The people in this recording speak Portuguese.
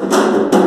Música